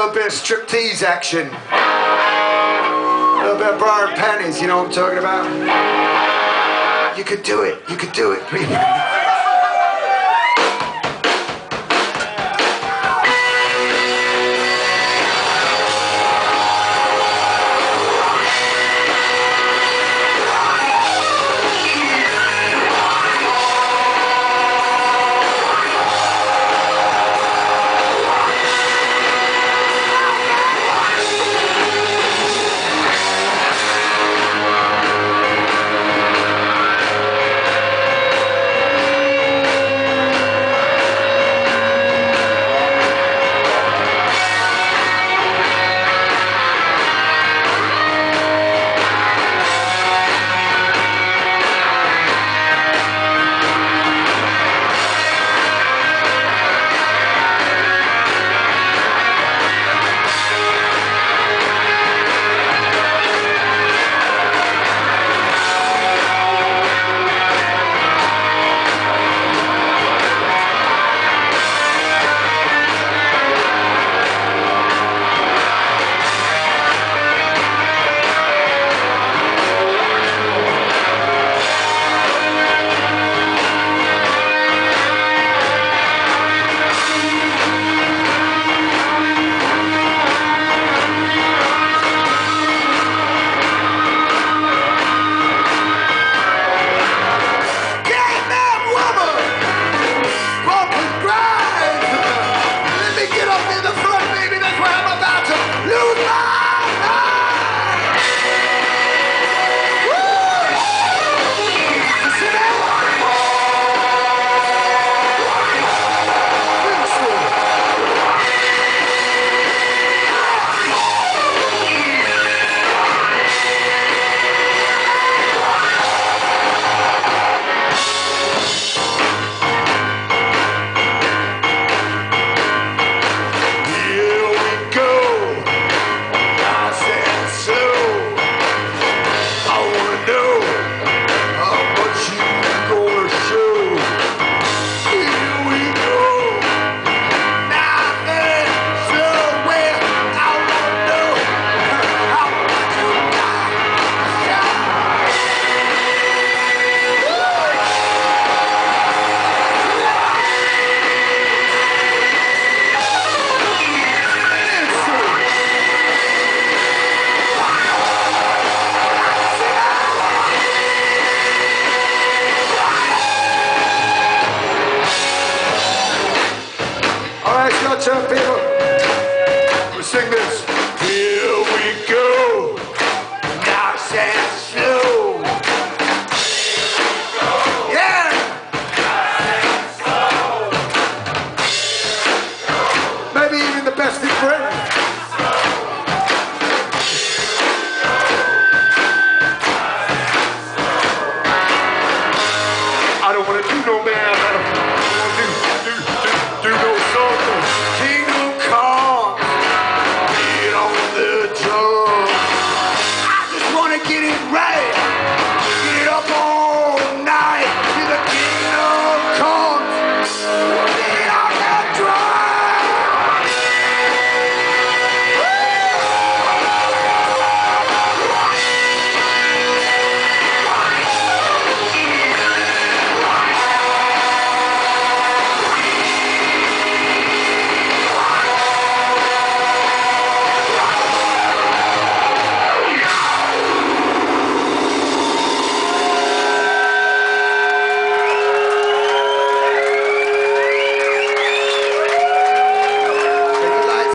little bit of striptease action. A little bit of bra and panties, you know what I'm talking about? You could do it. You could do it. Shut up, people. We sing this. Here we go. Nice and slow. Yeah. Maybe even the best in Britain.